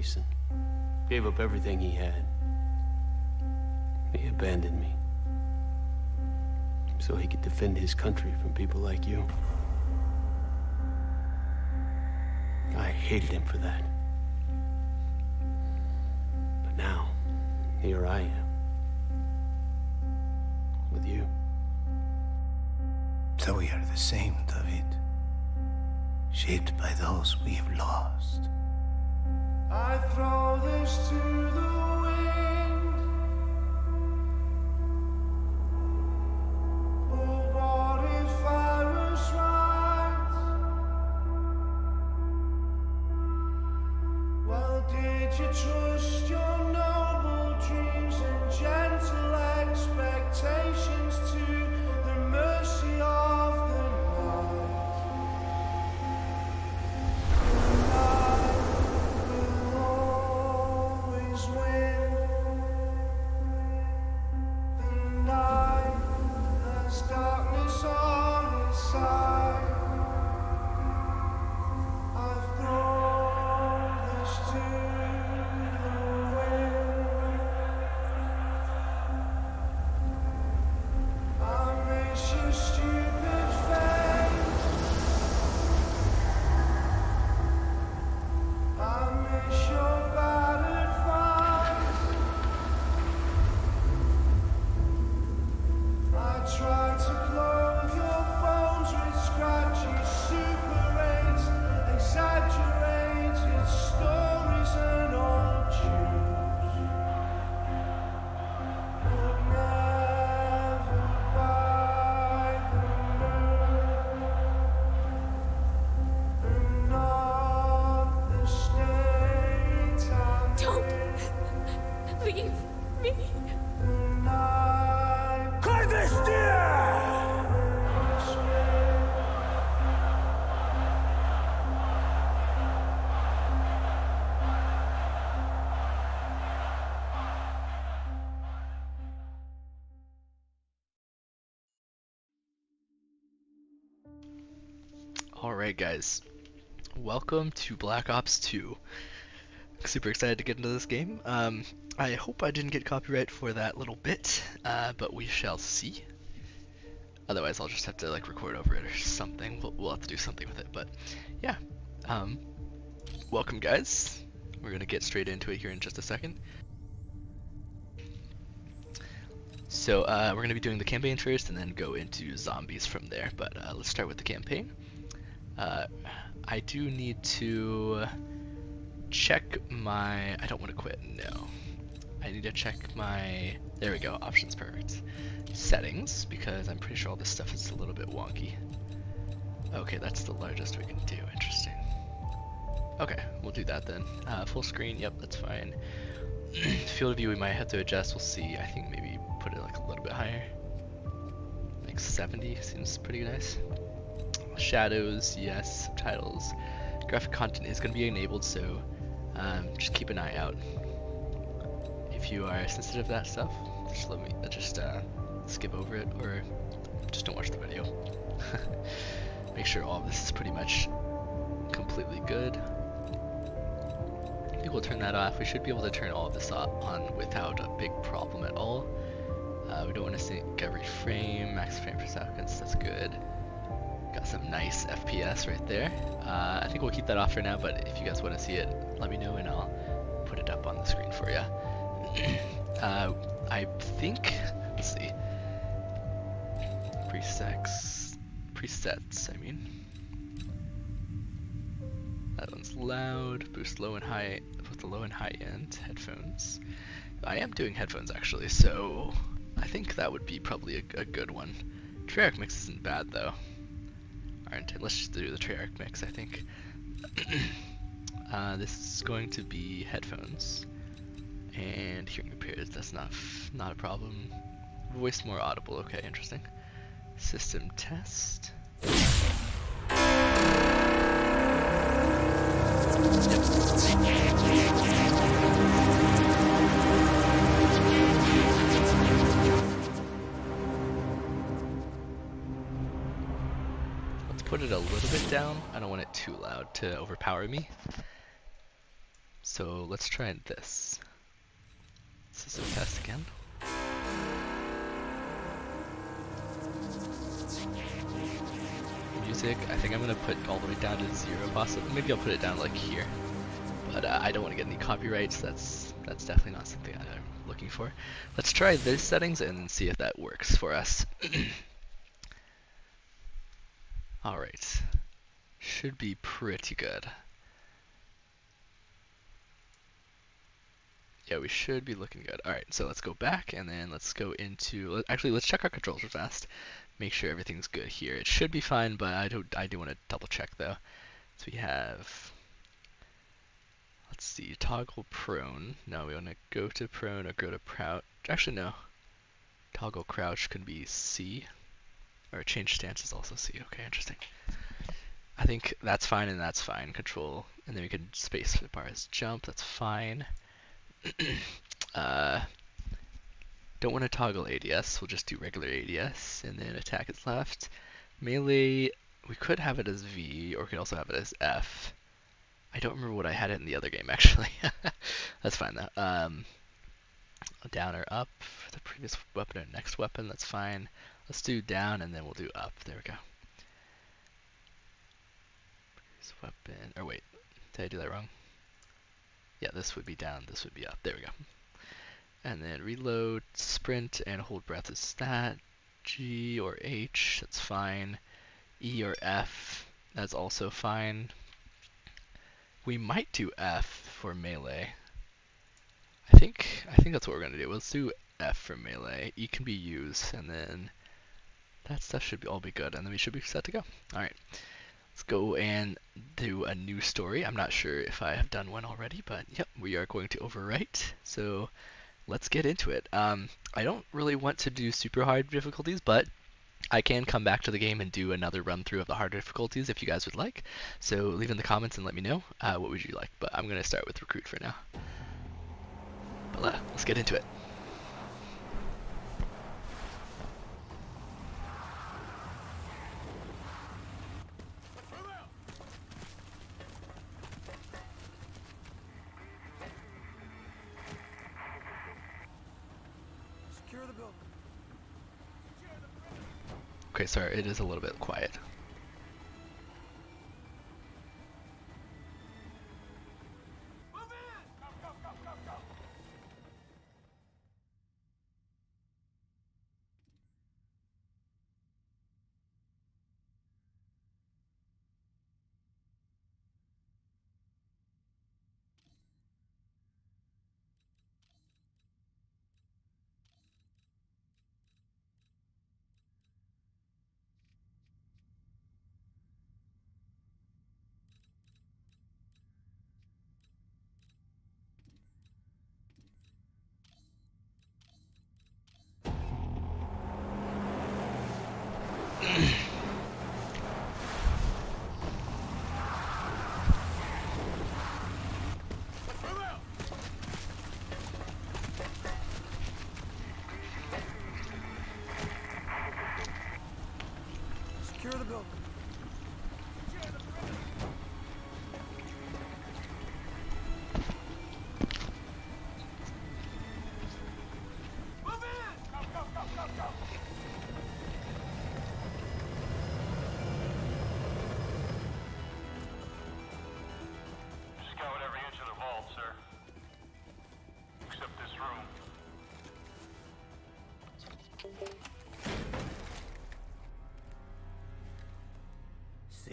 Mason. Gave up everything he had. He abandoned me. So he could defend his country from people like you. I hated him for that. But now, here I am. With you. So we are the same, David. Shaped by those we have lost. I throw this to the wind. But guys, welcome to Black Ops 2. Super excited to get into this game. Um, I hope I didn't get copyright for that little bit, uh, but we shall see. Otherwise I'll just have to like record over it or something. We'll, we'll have to do something with it, but yeah. Um, welcome guys. We're gonna get straight into it here in just a second. So uh, we're gonna be doing the campaign first and then go into zombies from there, but uh, let's start with the campaign. Uh, I do need to check my. I don't want to quit. No, I need to check my. There we go. Options perfect. Settings because I'm pretty sure all this stuff is a little bit wonky. Okay, that's the largest we can do. Interesting. Okay, we'll do that then. Uh, full screen. Yep, that's fine. Field of view we might have to adjust. We'll see. I think maybe put it like a little bit higher. Like 70 seems pretty nice. Shadows, yes. Subtitles. Graphic content is going to be enabled, so um, just keep an eye out. If you are sensitive to that stuff, just let me uh, just uh, skip over it or just don't watch the video. Make sure all of this is pretty much completely good. I think we'll turn that off. We should be able to turn all of this on without a big problem at all. Uh, we don't want to sync every frame, max frame per second, that's good. Got some nice FPS right there. Uh, I think we'll keep that off for now, but if you guys want to see it, let me know and I'll put it up on the screen for you. uh, I think, let's see, presets, presets, I mean. That one's loud, boost low and high, both the low and high end headphones. I am doing headphones actually, so I think that would be probably a, a good one. Treyarch mix isn't bad though. Let's just do the Treyarch mix, I think. uh, this is going to be headphones. And hearing impaired, that's not not a problem. Voice more audible, okay, interesting. System test. Let's put it a little bit down. I don't want it too loud to overpower me. So let's try this. This is a test again. Music, I think I'm gonna put all the way down to zero possibly. Maybe I'll put it down like here. But uh, I don't want to get any copyrights, that's that's definitely not something I'm looking for. Let's try those settings and see if that works for us. Alright. Should be pretty good. Yeah, we should be looking good. Alright, so let's go back and then let's go into, actually let's check our controls real fast. Make sure everything's good here. It should be fine, but I don't. I do want to double check though. So we have, let's see, toggle prone. No, we want to go to prone or go to crouch. Actually, no. Toggle crouch can be C. Or change stance is also C. Okay, interesting. I think that's fine and that's fine. Control, and then we can space the bars jump. That's fine. uh, don't want to toggle ADS. We'll just do regular ADS, and then attack is left. Melee, we could have it as V, or we could also have it as F. I don't remember what I had it in the other game actually. that's fine though. Um, down or up for the previous weapon or next weapon. That's fine. Let's do down and then we'll do up. There we go. Previous weapon. Or wait, did I do that wrong? Yeah, this would be down, this would be up. There we go. And then reload, sprint, and hold breath is that. G or H, that's fine. E or F, that's also fine. We might do F for melee. I think I think that's what we're gonna do. Let's do F for melee. E can be used, and then that stuff should be, all be good, and then we should be set to go. All right, let's go and do a new story. I'm not sure if I have done one already, but yep, we are going to overwrite. So let's get into it. Um, I don't really want to do super hard difficulties, but I can come back to the game and do another run through of the hard difficulties if you guys would like. So leave in the comments and let me know uh, what would you like. But I'm going to start with recruit for now. But uh, let's get into it. Okay, sorry, it is a little bit quiet. Mm-hmm.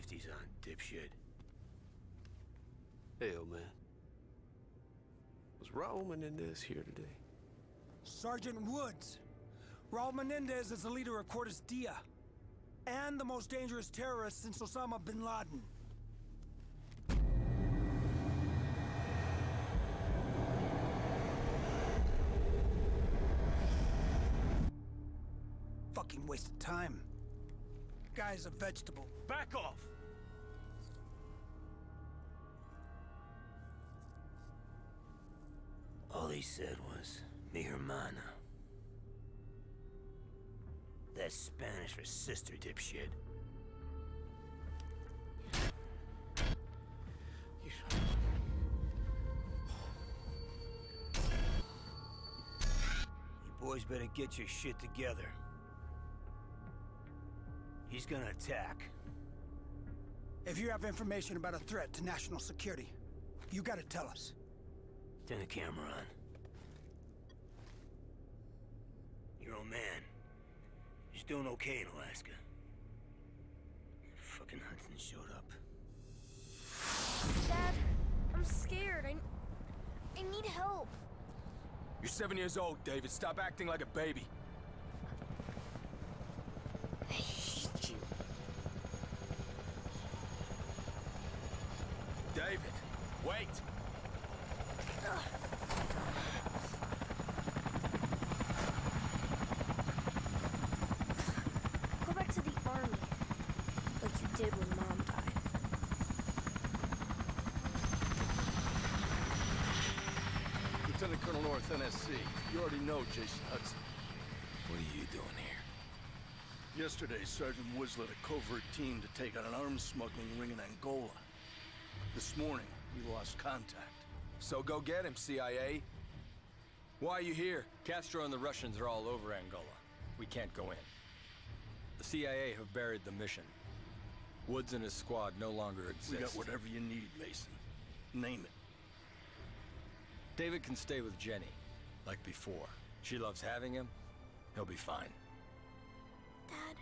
Safety's on, dipshit. Hey, old man. Was Raul Menendez here today? Sergeant Woods. Raul Menendez is the leader of Cordis Die. And the most dangerous terrorist since Osama bin Laden. guy's a vegetable. Back off! All he said was, mi hermana. That's Spanish for sister, dipshit. You boys better get your shit together. He's gonna attack. If you have information about a threat to national security, you gotta tell us. Turn the camera on. Your old man. He's doing okay in Alaska. Fucking Hudson showed up. Dad, I'm scared. I, I need help. You're seven years old, David. Stop acting like a baby. I hate you. David, wait! Go back to the army. Like you did when Mom died. Lieutenant Colonel North, NSC. You already know Jason Hudson. What are you doing here? Yesterday, Sergeant Woods led a covert team to take out an arms smuggling ring in Angola. This morning, we lost contact. So go get him, CIA. Why are you here? Castro and the Russians are all over Angola. We can't go in. The CIA have buried the mission. Woods and his squad no longer exist. We got whatever you need, Mason. Name it. David can stay with Jenny, like before. She loves having him. He'll be fine. Dad,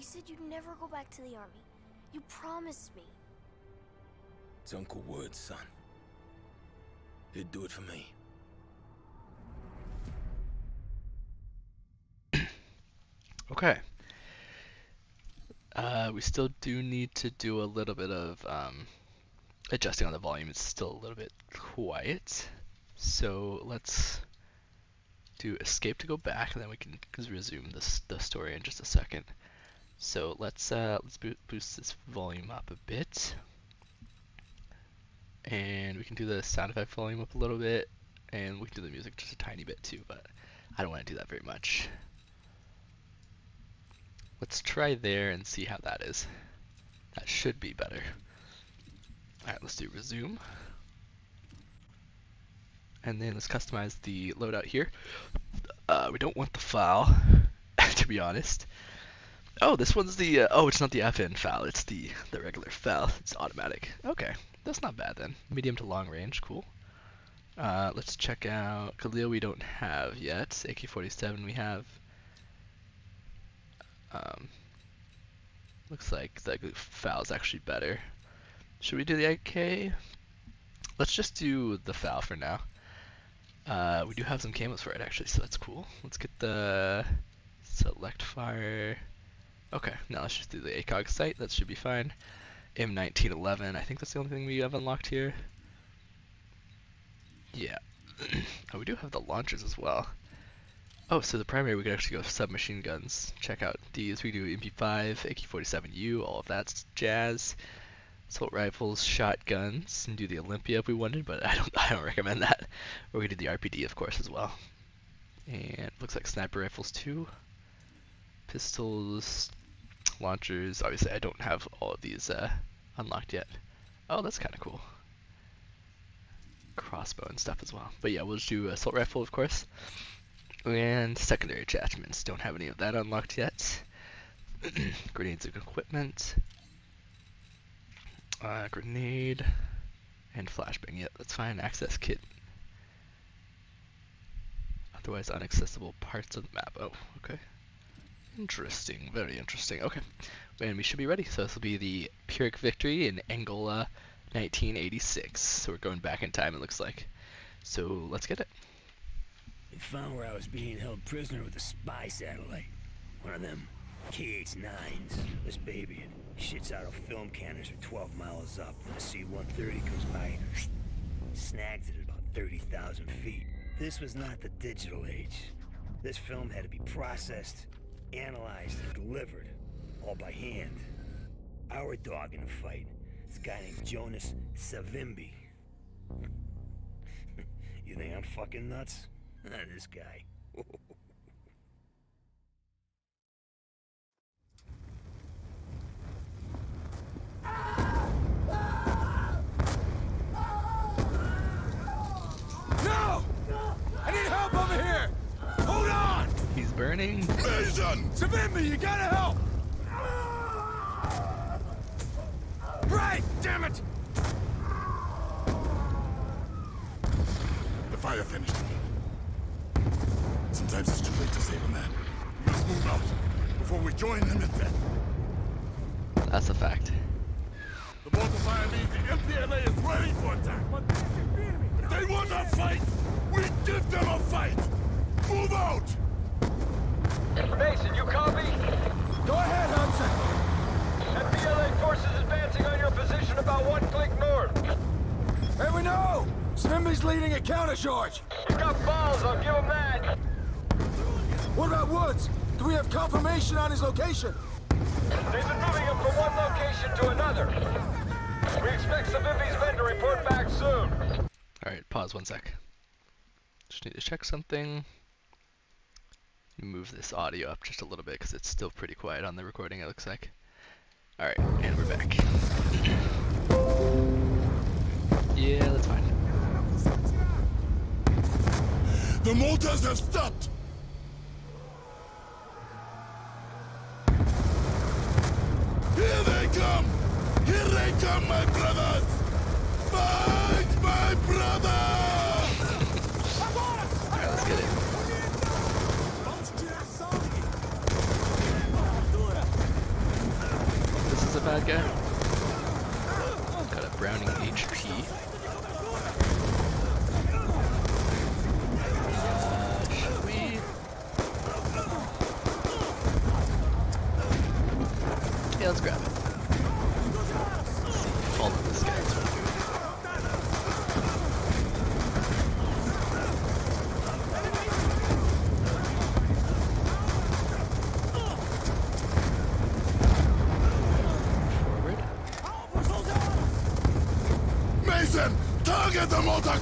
you said you'd never go back to the army. You promised me. It's Uncle Woods, son. He'd do it for me. Okay. Uh, we still do need to do a little bit of um, adjusting on the volume. It's still a little bit quiet. So let's do escape to go back, and then we can resume this the story in just a second. So let's uh, let's boost this volume up a bit, and we can do the sound effect volume up a little bit, and we can do the music just a tiny bit too. But I don't want to do that very much. Let's try there and see how that is. That should be better. Alright, let's do resume. And then let's customize the loadout here. Uh, we don't want the file, to be honest. Oh, this one's the, uh, oh, it's not the FN FAL, it's the, the regular FAL. It's automatic. Okay, that's not bad then. Medium to long range, cool. Uh, let's check out Galil we don't have yet. AK-47 we have. Um, looks like the FAL is actually better. Should we do the AK? Let's just do the FAL for now. Uh, we do have some camos for it actually, so that's cool. Let's get the select fire. Okay, now let's just do the ACOG sight. That should be fine. M1911. I think that's the only thing we have unlocked here. Yeah. oh, we do have the launchers as well. Oh, so the primary we could actually go submachine guns. Check out these. We do MP5, AK-47U, all of that jazz. Assault rifles, shotguns, and do the Olympia if we wanted, but I don't. I don't recommend that. We could do the RPD, of course, as well. And looks like sniper rifles too. Pistols, launchers. Obviously, I don't have all of these uh, unlocked yet. Oh, that's kind of cool. Crossbow and stuff as well. But yeah, we'll just do assault rifle, of course. And secondary attachments, don't have any of that unlocked yet. Grenades and equipment. Uh, grenade. And flashbang, yep, that's fine. Access kit. Otherwise unaccessible parts of the map. Oh, okay. Interesting, very interesting. Okay, and we should be ready. So this will be the Pyrrhic victory in Angola 1986. So we're going back in time, it looks like. So let's get it. They found where I was being held prisoner with a spy satellite. One of them KH-9s. This baby, it shits out of film canister 12 miles up. Then a C-130 comes by, snags it at about 30,000 feet. This was not the digital age. This film had to be processed, analyzed, and delivered, all by hand. Our dog in the fight, this guy named Jonas Savimbi. you think I'm fucking nuts? this guy. No! Ah! Burning. Mason! Savimbi, you gotta help! Right! Damn it! The fire finished him. Sometimes it's too late to save a man. We must move out before we join them in death. That's a fact. The mortar fire means the MPLA is ready for attack. If they want a fight, we give them a fight. Move out! Mason, you copy? Go ahead, Hudson! MPLA forces advancing on your position about one click north. Hey, we know! Savimbi's leading a countercharge! He's got balls, I'll give him that. What about Woods? Do we have confirmation on his location? They've been moving him from one location to another. We expect Savimbi's men to report back soon. Alright, pause one sec. Just need to check something. Move this audio up just a little bit because it's still pretty quiet on the recording, it looks like. Alright, and we're back. yeah, that's fine. The mortars have stopped! Here they come! Here they come, my brothers! Fight, my brothers! Alright, let's get it. A bad guy. Got a Browning HP. Uh, should we? Yeah, let's grab it. Let's see, follow this guy. as well. Forward. Mason, target the mortar crews! Target the mortars. The mortar crews are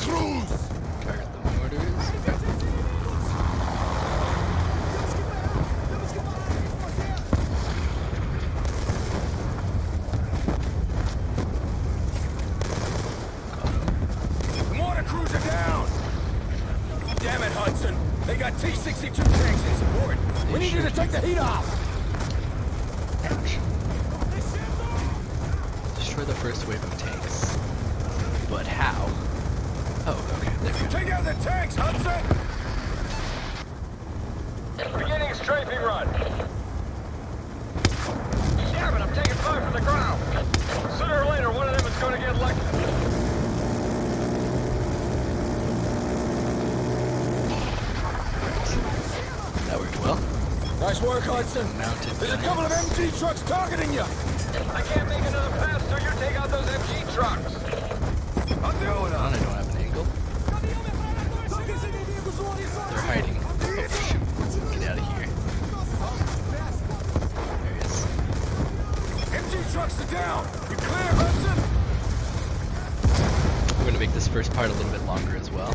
down! Damn it, Hudson! They got T-62 tanks in support! We need you to take the heat off! Ouch. Destroy the first wave of tanks. But how? Oh, okay, there we go. Take out the tanks, Hudson! Beginning strafing run. Damn it, I'm taking fire from the ground. Sooner or later, one of them is going to get elected. That worked well. Nice work, Hudson! Mounted There's a couple of guns. MG trucks targeting you! I can't make another pass till you take out those MG trucks. I'm doing Hold on, I don't have an angle. They're hiding. Oh, shoot. Get out of here. There he is. MG trucks are down! You clear, Hudson? We're gonna make this first part a little bit longer as well.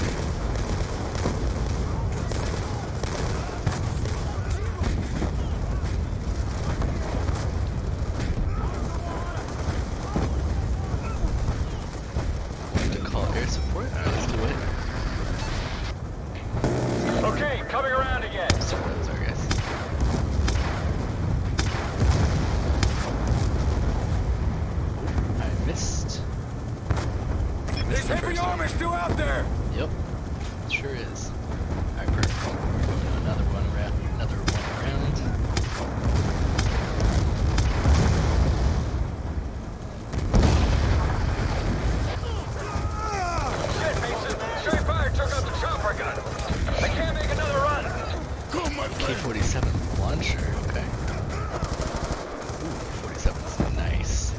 To call air support? Alright, let's do it. Okay, coming around again. See what those are, guys. I missed. There's Missed the heavy first one. armor still out there! Yep, it sure is. Alright, perfect. We're going to another one round, another one round. Shit, Mason. Straight fire took out the chopper gun. I can't make another run. Come, my friend! K-47 launcher, okay. Ooh, 47's nice.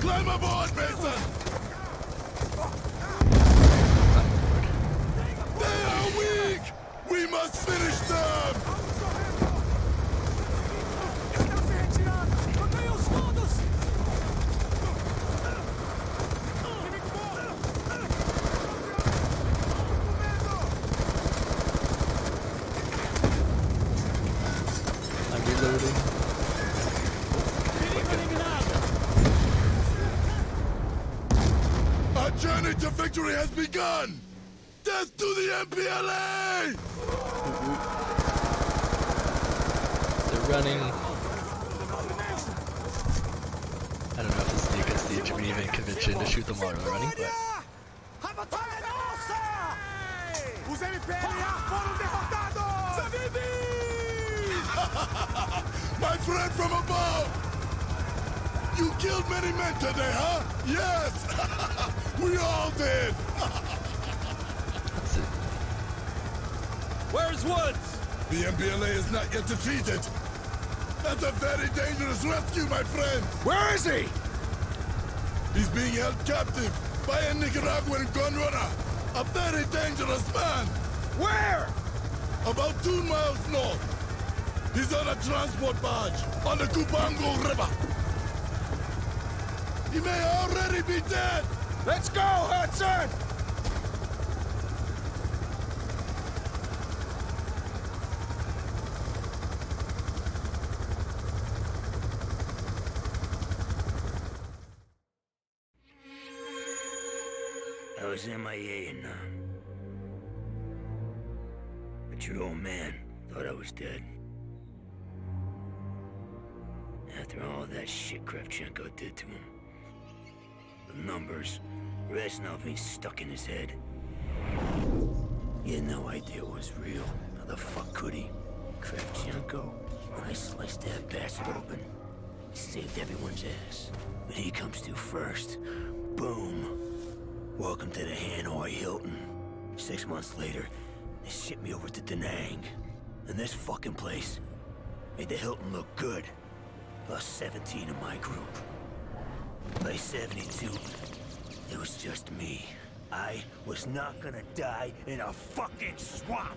Climb aboard, Mason! I'm bored. They are weak! We must finish them! I'm reloading. Our journey to victory has begun! Death to the MPLA! They're running. I don't know if this is against the Geneva Convention to shoot them while they're running, but A batalha é nossa! Os MPLA foram derrotados! My friend from above! You killed many men today, huh? Yes! We all did! Where's Woods? The MPLA is not yet defeated. That's a very dangerous rescue, my friend. Where is he? He's being held captive by a Nicaraguan gun runner. A very dangerous man. Where? About two miles north. He's on a transport barge on the Cubango River. He may already be dead. Let's go, Hudson! I was MIA and, uh... But your old man thought I was dead. After all that shit Kravchenko did to him. The numbers, Reznov ain't stuck in his head. He had no idea it was real. How the fuck could he? Kravchenko, when I sliced that bastard open, he saved everyone's ass. But he comes to first. Boom. Welcome to the Hanoi Hilton. Six months later, they shipped me over to Da Nang. And this fucking place made the Hilton look good. Lost 17 of my group. By 72, it was just me. I was not gonna die in a fucking swamp!